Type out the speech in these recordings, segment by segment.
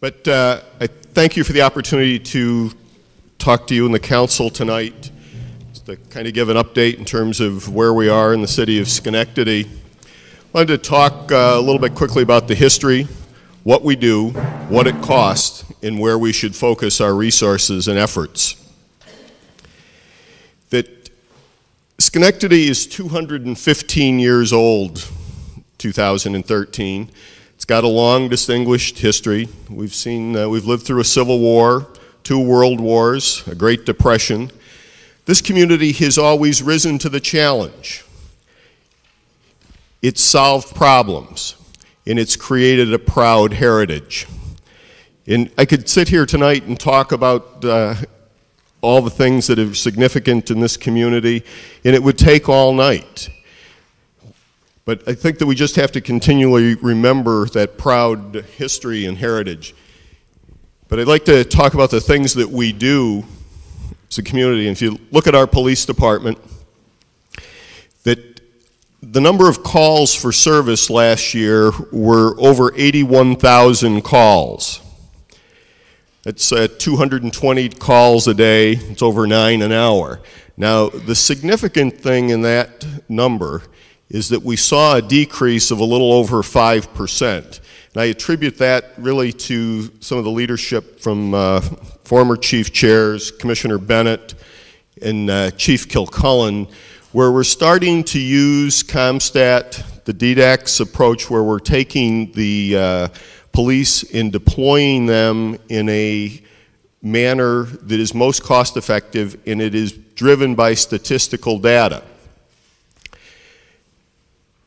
But uh, I thank you for the opportunity to talk to you and the council tonight, just to kind of give an update in terms of where we are in the city of Schenectady. I wanted to talk uh, a little bit quickly about the history, what we do, what it costs, and where we should focus our resources and efforts. That Schenectady is 215 years old, 2013. Got a long, distinguished history. We've seen, uh, we've lived through a civil war, two world wars, a Great Depression. This community has always risen to the challenge. It's solved problems, and it's created a proud heritage. And I could sit here tonight and talk about uh, all the things that are significant in this community, and it would take all night. But I think that we just have to continually remember that proud history and heritage. But I'd like to talk about the things that we do as a community. And if you look at our police department, that the number of calls for service last year were over 81,000 calls. It's uh, 220 calls a day. It's over nine an hour. Now, the significant thing in that number is that we saw a decrease of a little over 5%. And I attribute that really to some of the leadership from uh, former chief Chaires, Commissioner Bennett and uh, Chief Kilcullen, where we're starting to use CompStat, the DDACTS approach, where we're taking the uh, police and deploying them in a manner that is most cost effective and it is driven by statistical data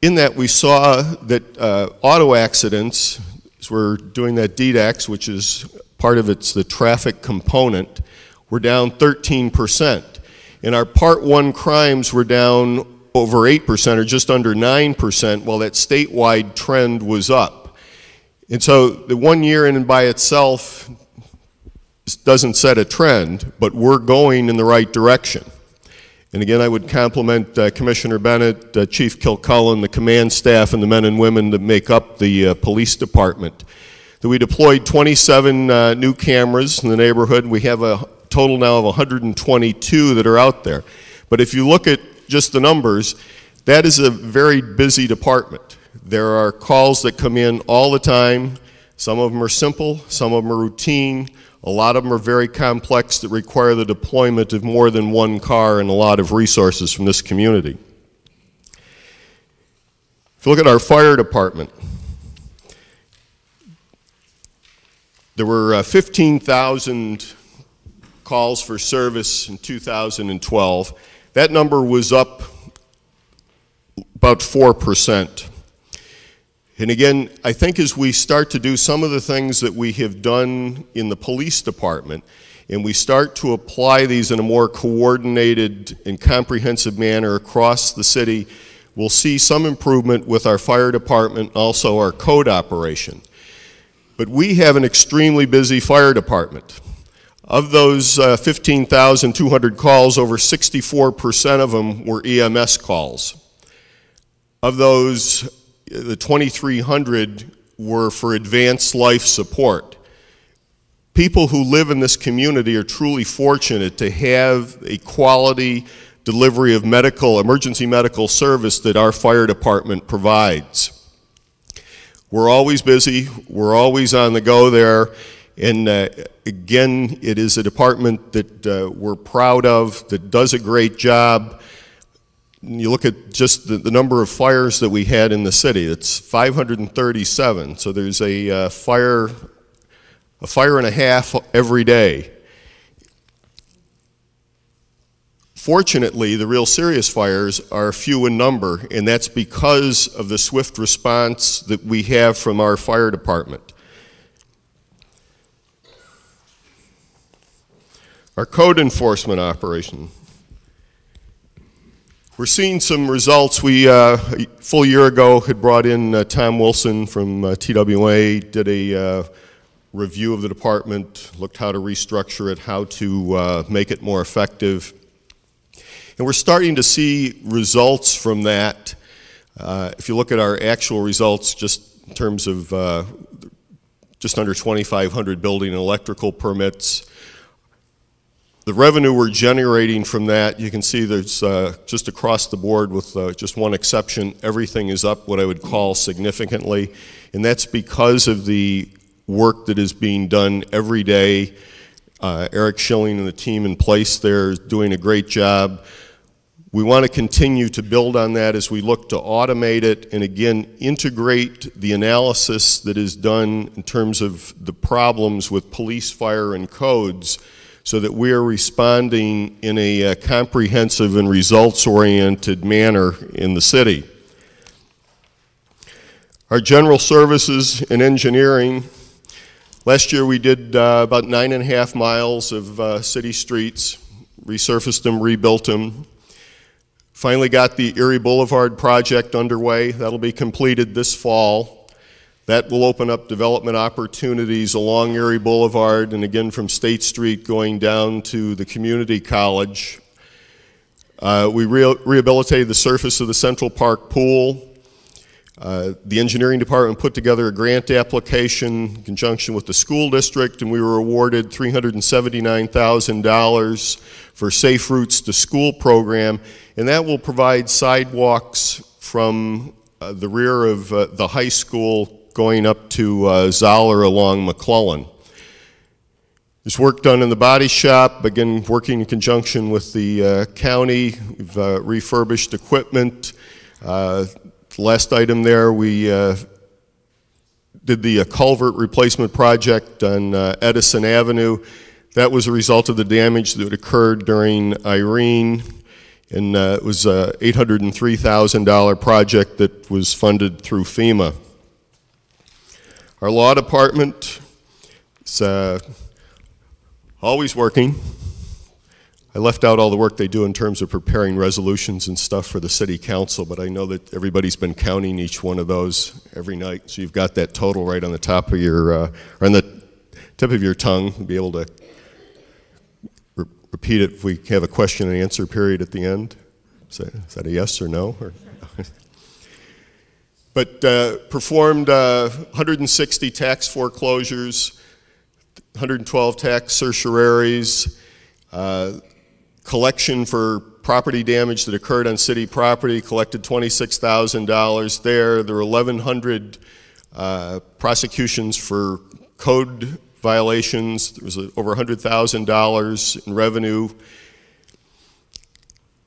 in that we saw that uh, auto accidents, as we're doing that DDACTS, which is part of it's the traffic component, were down 13%. And our part one crimes were down over 8% or just under 9%, while that statewide trend was up. And so the one year in and by itself doesn't set a trend, but we're going in the right direction. And again, I would compliment uh, Commissioner Bennett, uh, Chief Kilcullen, the command staff, and the men and women that make up the uh, police department. That we deployed 27 uh, new cameras in the neighborhood. We have a total now of 122 that are out there. But if you look at just the numbers, that is a very busy department. There are calls that come in all the time. Some of them are simple, some of them are routine. A lot of them are very complex that require the deployment of more than one car and a lot of resources from this community. If you look at our fire department, there were uh, 15,000 calls for service in 2012. That number was up about 4%. And again, I think as we start to do some of the things that we have done in the police department, and we start to apply these in a more coordinated and comprehensive manner across the city, we'll see some improvement with our fire department, also our code operation. But we have an extremely busy fire department. Of those uh, 15,200 calls, over 64% of them were EMS calls. Of those the 2,300 were for advanced life support. People who live in this community are truly fortunate to have a quality delivery of medical, emergency medical service that our fire department provides. We're always busy, we're always on the go there, and uh, again, it is a department that uh, we're proud of, that does a great job you look at just the, the, number of fires that we had in the city, it's 537. So there's a uh, fire, a fire and a half every day. Fortunately, the real serious fires are few in number, and that's because of the swift response that we have from our fire department. Our code enforcement operation. We're seeing some results. We, uh, a full year ago, had brought in uh, Tom Wilson from uh, TWA, did a uh, review of the department, looked how to restructure it, how to uh, make it more effective. And we're starting to see results from that. Uh, if you look at our actual results, just in terms of just under 2,500 building and electrical permits. The revenue we're generating from that, you can see there's uh, just across the board with uh, just one exception, everything is up what I would call significantly. And that's because of the work that is being done every day. Uh, Eric Schilling and the team in place there is doing a great job. We want to continue to build on that as we look to automate it and again integrate the analysis that is done in terms of the problems with police, fire, and codes so that we are responding in a uh, comprehensive and results oriented manner in the city. Our general services and engineering. Last year we did uh, about nine and a half miles of uh, city streets, resurfaced them, rebuilt them, Finally got the Erie Boulevard project underway. That'll be completed this fall. That will open up development opportunities along Erie Boulevard and again from State Street going down to the community college. Uh, we re rehabilitated the surface of the Central Park pool. Uh, the engineering department put together a grant application in conjunction with the school district, and we were awarded $379,000 for Safe Routes to School program, and that will provide sidewalks from uh, the rear of uh, the high school going up to uh, Zoller along McClellan. There's work done in the body shop, again working in conjunction with the uh, county. We've uh, refurbished equipment. Uh, the last item there, we uh, did the uh, culvert replacement project on uh, Edison Avenue. That was a result of the damage that occurred during Irene, and it was a $803,000 project that was funded through FEMA. Our law department is uh, always working. I left out all the work they do in terms of preparing resolutions and stuff for the city council, but I know that everybody's been counting each one of those every night, so you've got that total right on the top of your, uh, or on the tip of your tongue, to be able to re repeat it if we have a question and answer period at the end. Is that, is that a yes or no? Or? But uh, performed uh, 160 tax foreclosures, 112 tax certiorari's, uh, collection for property damage that occurred on city property, collected $26,000 there. There were 1,100 uh, prosecutions for code violations. There was over $100,000 in revenue.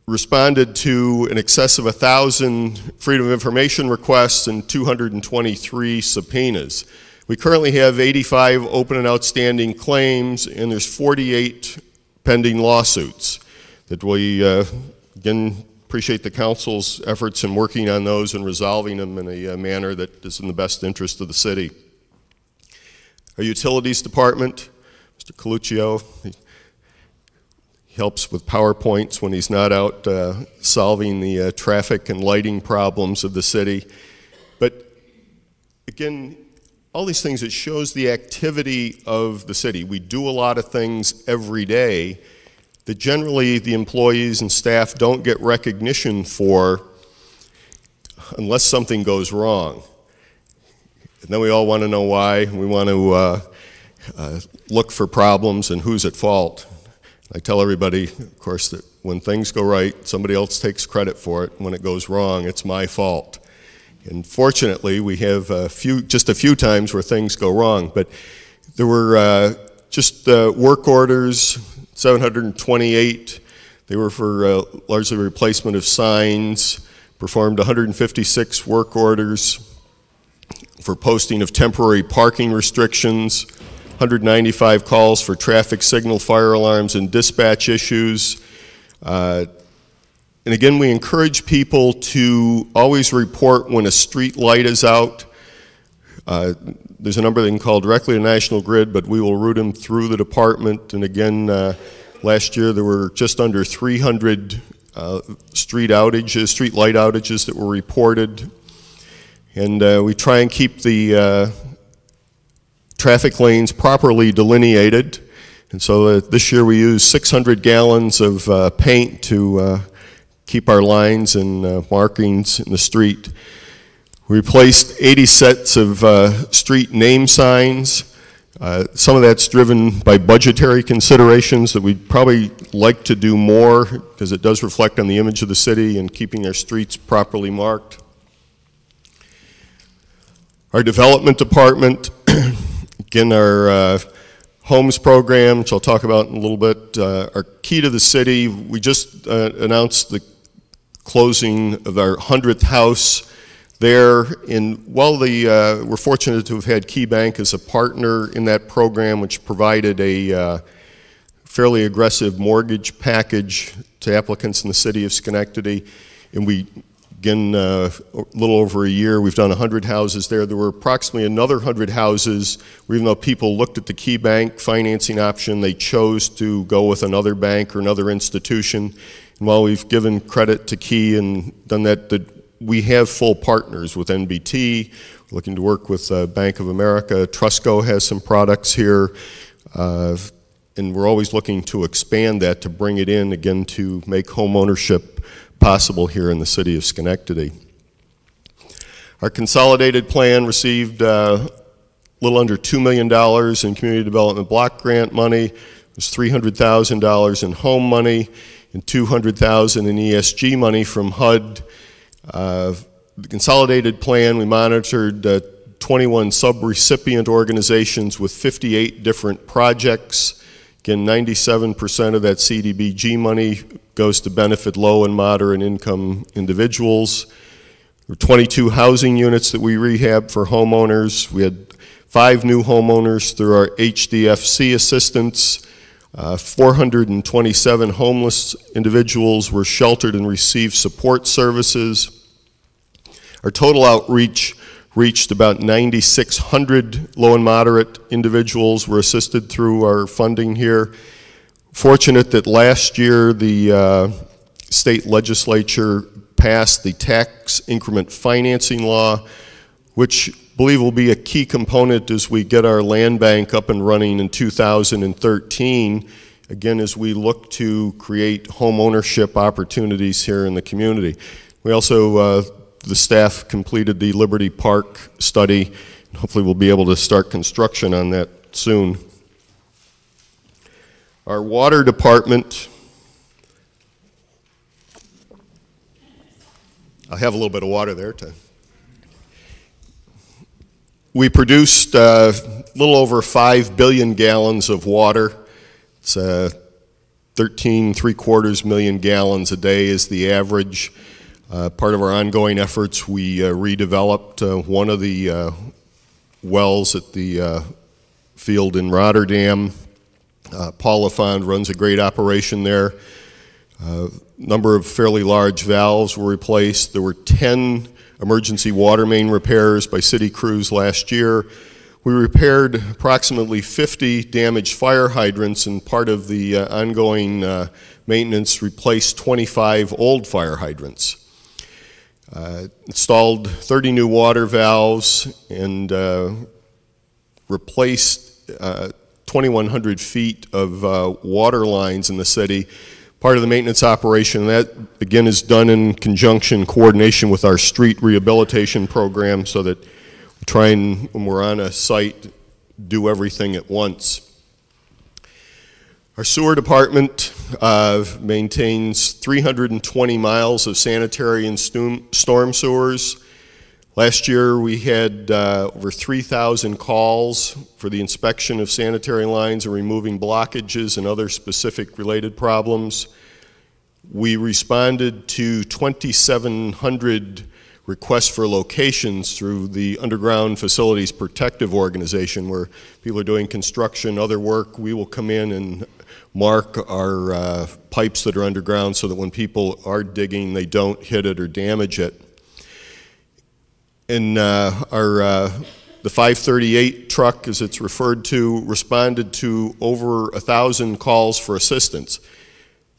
Responded to an excess of 1,000 Freedom of Information requests and 223 subpoenas. We currently have 85 open and outstanding claims, and there's 48 pending lawsuits that we, uh, again, appreciate the council's efforts in working on those and resolving them in a uh, manner that is in the best interest of the city. Our utilities department, Mr. Coluccio, helps with PowerPoints when he's not out uh, solving the uh, traffic and lighting problems of the city. But again, all these things, it shows the activity of the city. We do a lot of things every day, that generally the employees and staff don't get recognition for unless something goes wrong. And then we all want to know why. We want to uh, uh, look for problems and who's at fault. I tell everybody, of course, that when things go right, somebody else takes credit for it. When it goes wrong, it's my fault. And fortunately, we have a few, just a few times where things go wrong. But there were uh, just uh, work orders 728. They were for uh, largely replacement of signs, performed 156 work orders for posting of temporary parking restrictions, 195 calls for traffic signal fire alarms and dispatch issues. Uh, and again, we encourage people to always report when a street light is out. Uh, there's a number they can call directly to National Grid, but we will route them through the department. And again, uh, last year there were just under 300 uh, street outages, street light outages that were reported. And uh, we try and keep the uh, traffic lanes properly delineated. And so uh, this year we used 600 gallons of uh, paint to keep our lines and markings in the street. We replaced 80 sets of uh, street name signs. Uh, Some of that's driven by budgetary considerations that we'd probably like to do more because it does reflect on the image of the city and keeping our streets properly marked. Our development department, again, our uh, homes program, which I'll talk about in a little bit, uh, our key to the city. We just uh, announced the closing of our 100th house there. And while the, uh, we're fortunate to have had Key Bank as a partner in that program, which provided a uh, fairly aggressive mortgage package to applicants in the city of Schenectady. And we, again, uh, a little over a year, we've done 100 houses there. There were approximately another 100 houses where even though people looked at the Key Bank financing option, they chose to go with another bank or another institution. And while we've given credit to Key and done that, the we have full partners with NBT, We're looking to work with uh, Bank of America. Trustco has some products here, uh, and we're always looking to expand that to bring it in again to make home ownership possible here in the city of Schenectady. Our consolidated plan received uh, a little under $2 million in community development block grant money. It was $300,000 in home money and 200,000 in ESG money from HUD uh, the consolidated plan, we monitored uh, 21 sub-recipient organizations with 58 different projects. Again, 97% of that CDBG money goes to benefit low and moderate income individuals. There were 22 housing units that we rehab for homeowners. We had five new homeowners through our HDFC assistance. Uh, 427 homeless individuals were sheltered and received support services. Our total outreach reached about 9,600 low and moderate individuals were assisted through our funding here. Fortunate that last year the uh, state legislature passed the tax increment financing law, which I believe will be a key component as we get our land bank up and running in 2013 again as we look to create home ownership opportunities here in the community. We also uh, the staff completed the Liberty Park study. And hopefully we'll be able to start construction on that soon. Our water department, I have a little bit of water there to. We produced uh, a little over 5 billion gallons of water. It's uh, 13, three quarters million gallons a day is the average. Uh, part of our ongoing efforts, we uh, redeveloped uh, one of the uh, wells at the uh, field in Rotterdam. Uh, Paul LaFond runs a great operation there. A number of fairly large valves were replaced. There were 10 emergency water main repairs by city crews last year. We repaired approximately 50 damaged fire hydrants, and part of the ongoing maintenance replaced 25 old fire hydrants. Uh, installed 30 new water valves and uh, replaced uh, 2,100 feet of uh, water lines in the city. Part of the maintenance operation, that again is done in conjunction, coordination with our street rehabilitation program so that we try and, when we're on a site, do everything at once. Our sewer department uh, maintains 320 miles of sanitary and storm sewers. Last year we had uh, over 3,000 calls for the inspection of sanitary lines and removing blockages and other specific related problems. We responded to 2,700 requests for locations through the Underground Facilities Protective Organization where people are doing construction, other work. We will come in and mark our uh, pipes that are underground so that when people are digging, they don't hit it or damage it. And uh, our uh, the 538 truck, as it's referred to, responded to over a thousand calls for assistance.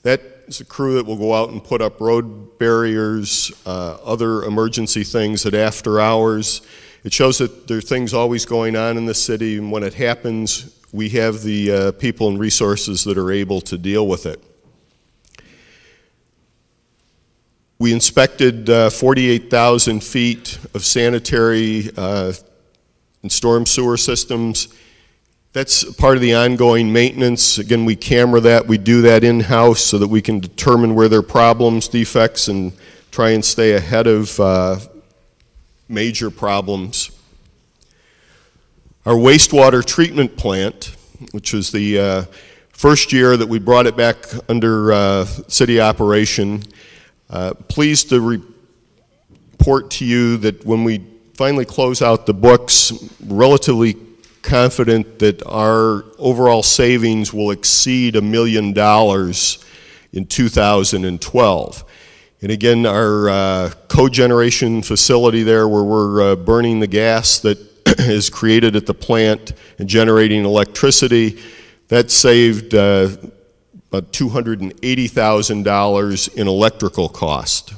That is a crew that will go out and put up road barriers, uh, other emergency things at after hours. It shows that there are things always going on in the city, and when it happens, we have the uh, people and resources that are able to deal with it. We inspected uh, 48,000 feet of sanitary uh, and storm sewer systems. That's part of the ongoing maintenance. Again, we camera that, we do that in-house so that we can determine where there are problems, defects, and try and stay ahead of uh, major problems. Our wastewater treatment plant, which was the uh, first year that we brought it back under uh, city operation, uh, pleased to report to you that when we finally close out the books, relatively confident that our overall savings will exceed a million dollars in 2012. And again, our uh, cogeneration facility there where we're uh, burning the gas that is created at the plant and generating electricity, that saved uh, about $280,000 in electrical cost.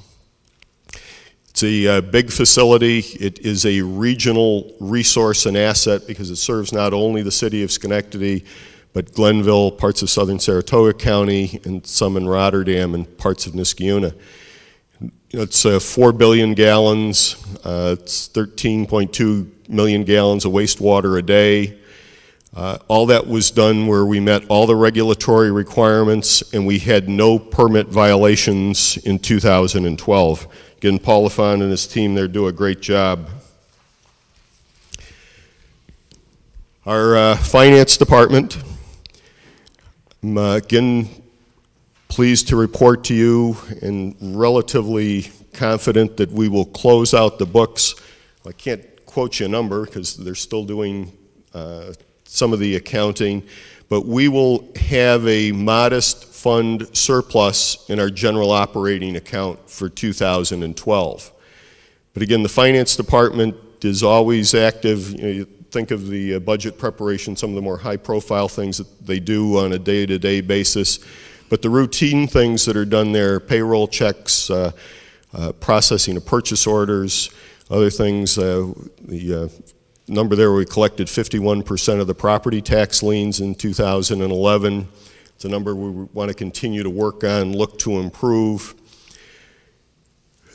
It's a uh, big facility. It is a regional resource and asset because it serves not only the city of Schenectady, but Glenville, parts of southern Saratoga County, and some in Rotterdam and parts of Niskayuna. It's uh, 4 billion gallons. Uh, it's 13.2 million gallons of wastewater a day. Uh, all that was done where we met all the regulatory requirements and we had no permit violations in 2012. Again, Paul LaFond and his team there do a great job. Our uh, finance department, I'm uh, again pleased to report to you and relatively confident that we will close out the books. I can't quote you a number because they're still doing uh, some of the accounting, but we will have a modest fund surplus in our general operating account for 2012. But again, the finance department is always active. You, know, you think of the uh, budget preparation, some of the more high profile things that they do on a day to day basis. But the routine things that are done there, payroll checks, uh, uh, processing of purchase orders, other things, uh, the uh, number there we collected 51% of the property tax liens in 2011. It's a number we want to continue to work on, look to improve.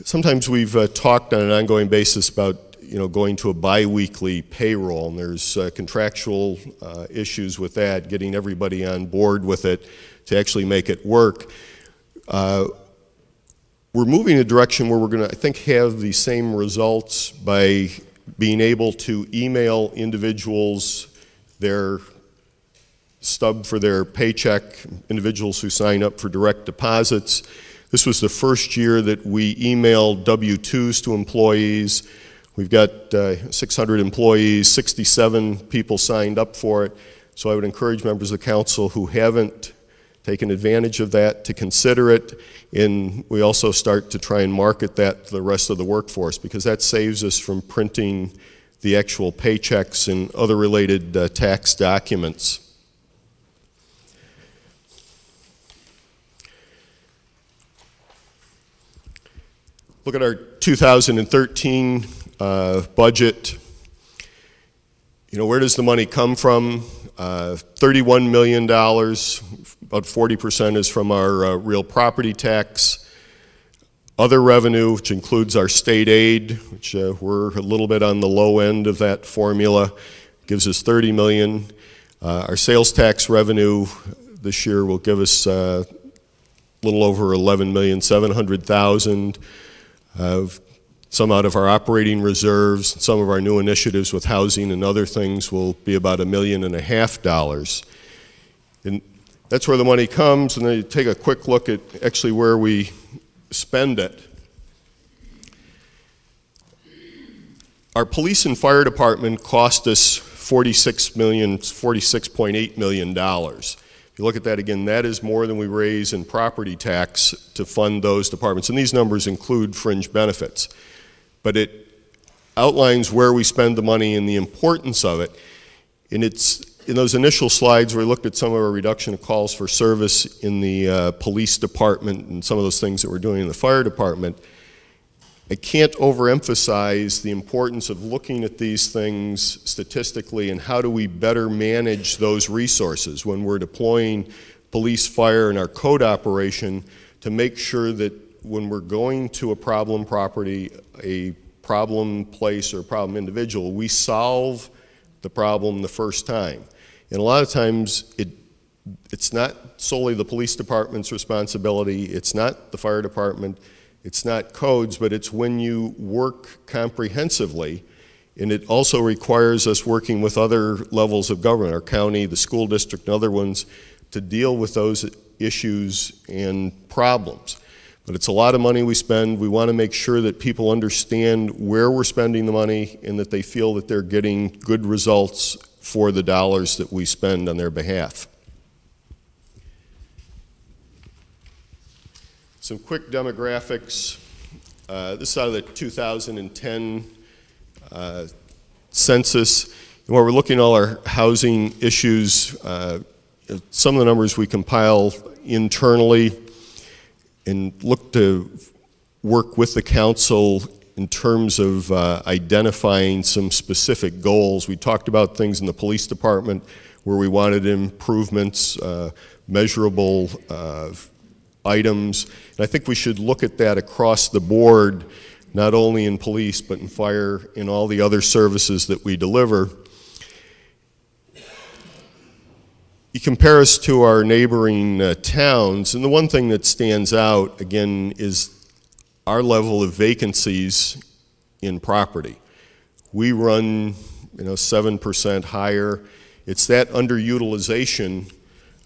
Sometimes we've uh, talked on an ongoing basis about you know, going to a biweekly payroll, and there's uh, contractual uh, issues with that, getting everybody on board with it to actually make it work. Uh, we're moving in a direction where we're going to, I think, have the same results by being able to email individuals their stub for their paycheck, individuals who sign up for direct deposits. This was the first year that we emailed W-2s to employees. We've got uh, 600 employees, 67 people signed up for it. So I would encourage members of the council who haven't taken advantage of that to consider it. And we also start to try and market that to the rest of the workforce because that saves us from printing the actual paychecks and other related uh, tax documents. Look at our 2013 uh, budget. You know, where does the money come from? Uh, $31 million, about 40% is from our uh, real property tax. Other revenue, which includes our state aid, which uh, we're a little bit on the low end of that formula, gives us 30 million. Uh, our sales tax revenue this year will give us uh, a little over 11 million, 700,000. Uh, some out of our operating reserves, some of our new initiatives with housing and other things will be about a million and a half dollars. That's where the money comes, and then you take a quick look at actually where we spend it. Our police and fire department cost us 46 million, 46.8 million dollars. If you look at that again, that is more than we raise in property tax to fund those departments. And these numbers include fringe benefits. But it outlines where we spend the money and the importance of it. And it's in those initial slides we looked at some of our reduction of calls for service in the uh, police department and some of those things that we're doing in the fire department. I can't overemphasize the importance of looking at these things statistically and how do we better manage those resources when we're deploying police, fire, and our code operation to make sure that when we're going to a problem property, a problem place, or a problem individual, we solve the problem the first time. And a lot of times, it, it's not solely the police department's responsibility, it's not the fire department, it's not codes, but it's when you work comprehensively, and it also requires us working with other levels of government, our county, the school district, and other ones, to deal with those issues and problems. But it's a lot of money we spend. We want to make sure that people understand where we're spending the money and that they feel that they're getting good results for the dollars that we spend on their behalf. Some quick demographics. Uh, this is out of the 2010 uh, census. And while we're looking at all our housing issues, uh, some of the numbers we compile internally and look to work with the council in terms of uh, identifying some specific goals. We talked about things in the police department where we wanted improvements, uh, measurable uh, items. And I think we should look at that across the board, not only in police, but in fire, in all the other services that we deliver. You compare us to our neighboring uh, towns, and the one thing that stands out, again, is our level of vacancies in property. We run, you know, 7% higher. It's that underutilization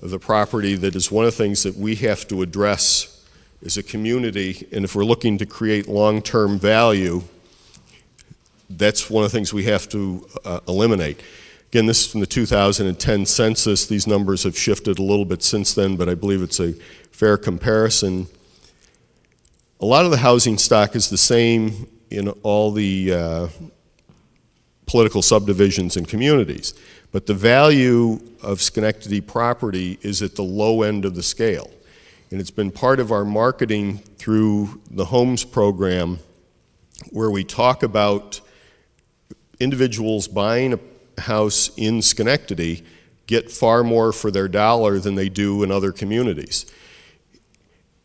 of the property that is one of the things that we have to address as a community, and if we're looking to create long-term value, that's one of the things we have to uh, eliminate. Again, this is from the 2010 census. These numbers have shifted a little bit since then, but I believe it's a fair comparison. A lot of the housing stock is the same in all the uh, political subdivisions and communities, but the value of Schenectady property is at the low end of the scale. And it's been part of our marketing through the homes program where we talk about individuals buying a house in Schenectady get far more for their dollar than they do in other communities.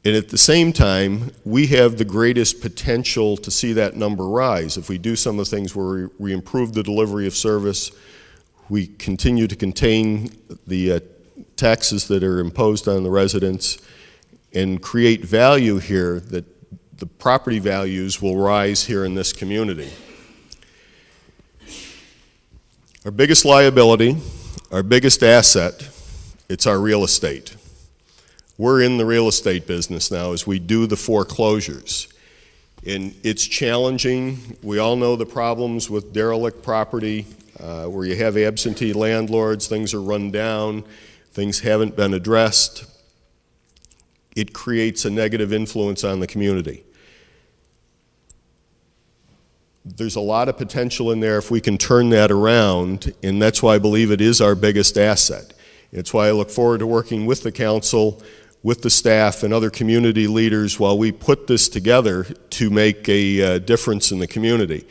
And at the same time, we have the greatest potential to see that number rise. If we do some of the things where we improve the delivery of service, we continue to contain the uh, taxes that are imposed on the residents, and create value here that the property values will rise here in this community. Our biggest liability, our biggest asset, it's our real estate. We're in the real estate business now as we do the foreclosures. And it's challenging. We all know the problems with derelict property uh, where you have absentee landlords, things are run down, things haven't been addressed. It creates a negative influence on the community there's a lot of potential in there if we can turn that around, and that's why I believe it is our biggest asset. It's why I look forward to working with the council, with the staff, and other community leaders while we put this together to make a uh, difference in the community.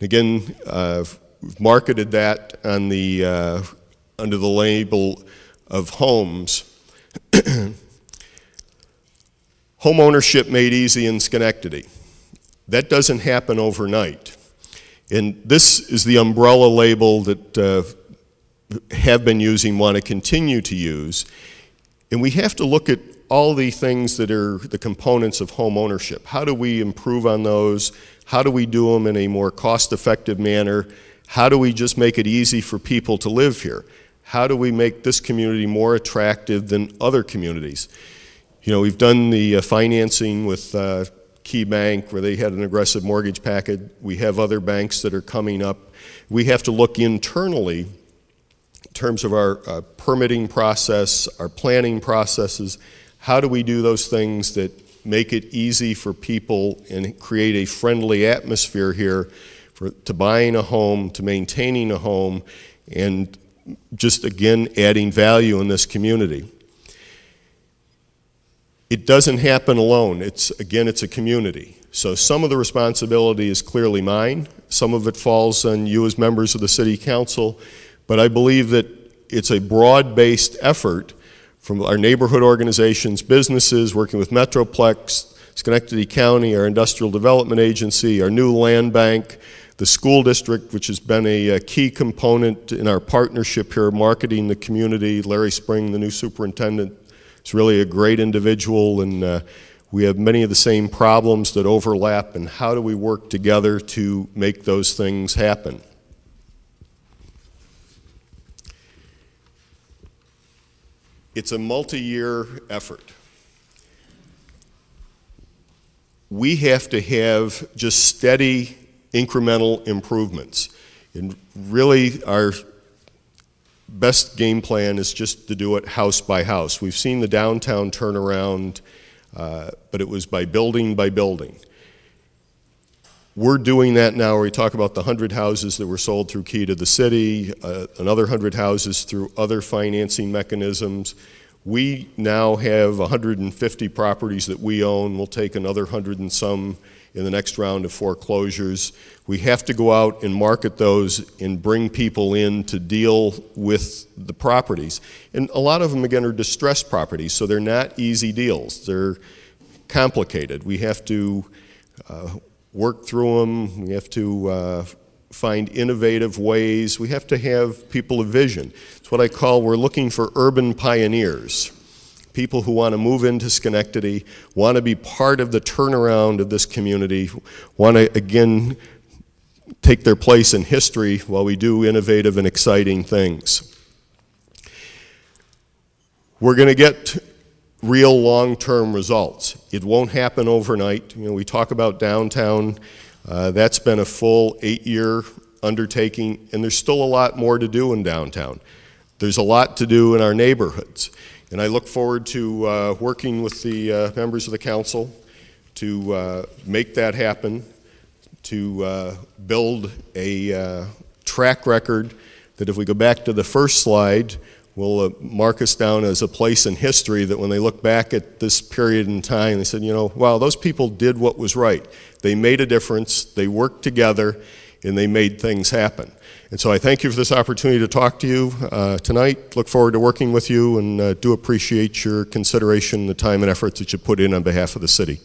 Again, uh, we've marketed that on the, uh, under the label of homes. Home ownership made easy in Schenectady. That doesn't happen overnight. And this is the umbrella label that uh, have been using, want to continue to use. And we have to look at all the things that are the components of home ownership. How do we improve on those? How do we do them in a more cost-effective manner? How do we just make it easy for people to live here? How do we make this community more attractive than other communities? You know, we've done the uh, financing with uh, Key Bank where they had an aggressive mortgage package. We have other banks that are coming up. We have to look internally in terms of our uh, permitting process, our planning processes. How do we do those things that make it easy for people and create a friendly atmosphere here for, to buying a home, to maintaining a home, and just again adding value in this community. It doesn't happen alone. It's, again, it's a community. So some of the responsibility is clearly mine. Some of it falls on you as members of the City Council. But I believe that it's a broad-based effort from our neighborhood organizations, businesses, working with Metroplex, Schenectady County, our Industrial Development Agency, our new land bank, the school district, which has been a, a key component in our partnership here, marketing the community. Larry Spring, the new superintendent, is really a great individual, and uh, we have many of the same problems that overlap, and how do we work together to make those things happen? It's a multi-year effort. We have to have just steady incremental improvements. And really, our best game plan is just to do it house by house. We've seen the downtown turnaround, uh, but it was by building by building. We're doing that now. We talk about the 100 houses that were sold through Key to the City, uh, another 100 houses through other financing mechanisms. We now have 150 properties that we own. We'll take another 100 and some in the next round of foreclosures. We have to go out and market those and bring people in to deal with the properties. And a lot of them, again, are distressed properties, so they're not easy deals. They're complicated. We have to uh, work through them. We have to uh, find innovative ways. We have to have people of vision. It's what I call we're looking for urban pioneers people who want to move into Schenectady, want to be part of the turnaround of this community, want to, again, take their place in history while we do innovative and exciting things. We're going to get real long-term results. It won't happen overnight. You know, we talk about downtown. Uh, that's been a full eight-year undertaking, and there's still a lot more to do in downtown. There's a lot to do in our neighborhoods. And I look forward to uh, working with the uh, members of the council to uh, make that happen, to uh, build a uh, track record that if we go back to the first slide, will uh, mark us down as a place in history that when they look back at this period in time, they said, you know, wow, those people did what was right. They made a difference, they worked together, and they made things happen. And so I thank you for this opportunity to talk to you uh, tonight. Look forward to working with you and uh, do appreciate your consideration, the time and efforts that you put in on behalf of the city.